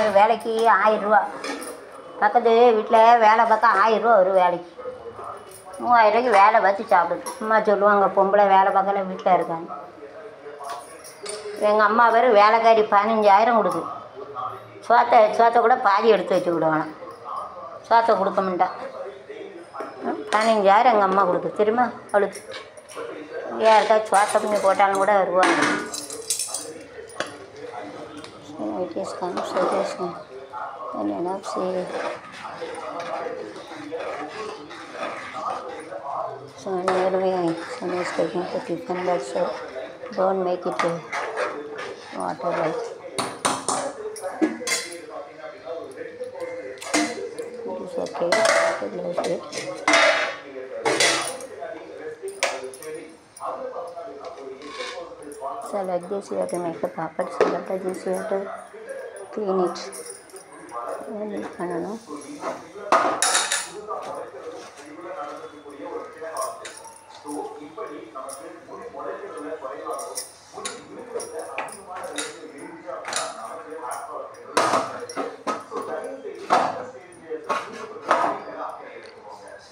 ஒரு வேலைக்கு ஆயிரரூவா பக்கத்து வீட்டில் வேலை பார்த்தா ஆயிரரூவா ஒரு வேலைக்கு. மூவாயிரரூவாய்க்கு வேலை பார்த்து சாப்பிடுது. அம்மா சொல்லுவாங்க பொம்பளை வேலை பார்க்கல வீட்டில் இருக்காங்க எங்கள் அம்மா பேர் வேலைக்காரி பதினஞ்சாயிரம் கொடுக்கு சோத்தை சோத்தை கூட பாதி எடுத்து வச்சு விடுவாங்க சோத்தை கொடுக்க மாட்டா பதினஞ்சாயிரம் எங்கள் அம்மா கொடுக்கு திரும்ப அவளுக்கு. யாருக்காச்சும் சோத்தை கொஞ்சம் போட்டாலும் கூட வருவாங்க. It is come, so it is come. And enough say. So anyway, son is taking the tiffin but so don't make it a water like. It is okay, stabilize it. So like this you have to make a papad, so after this you have to clean it. Clean it பண்ணணும்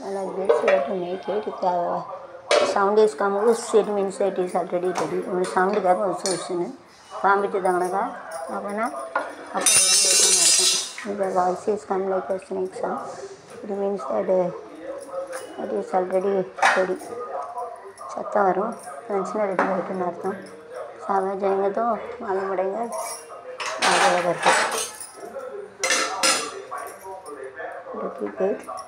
And like this you have to make it. If the sound is come, us it means that it is already ready. ஒரு sound கேட்க உசு உசுன்னு காமிச்சதாங்கனாக்கா அப்போனா அப்போ இருக்கும் అప్పుడు అర్థం ఇక voices come like a it means that it is already ready చత్తవారు ఫ్రెండ్స్ని రెడీ అవుతున్న అర్థం సామాజికంగాతో మాలమడంగా బాగా పడుతుంది repeat